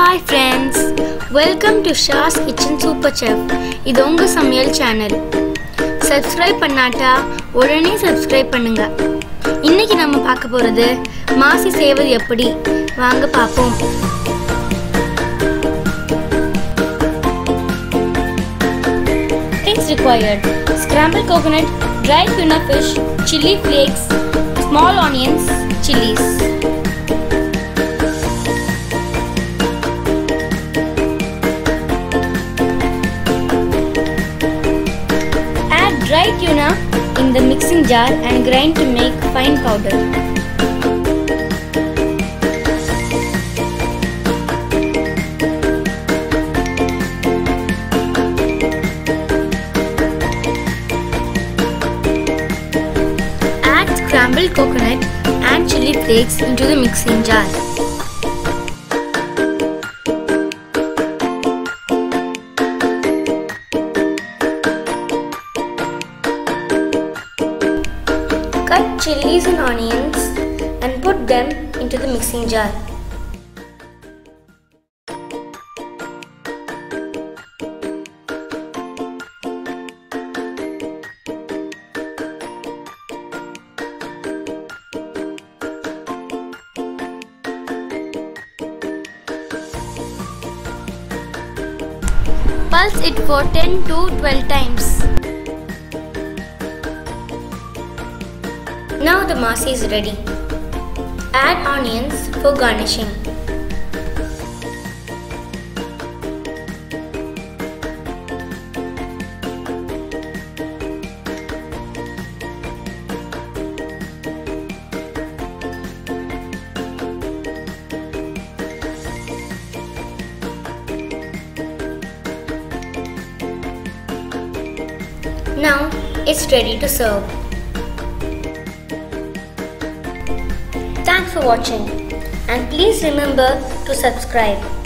Hi friends welcome to Sha's kitchen super chef இது உங்கள் சமையல் சேனல் சப்ஸ்கிரைப் பண்ணாட்டா உடனே சப்ஸ்கிரைப் பண்ணுங்க. இன்னைக்கு நம்ம பார்க்க போகிறது மாசி செய்வது எப்படி? வாங்க பார்ப்போம். Things required scramble coconut dry tuna fish, chili flakes, small onions, chilies. Dry tuna in the mixing jar and grind to make fine powder. Add scrambled coconut and chili flakes into the mixing jar. Chilies and onions and put them into the mixing jar. Pulse it for 10 to 12 times. Now the maasi is ready. Add onions for garnishing. Now it's ready to serve. For watching and please remember to subscribe.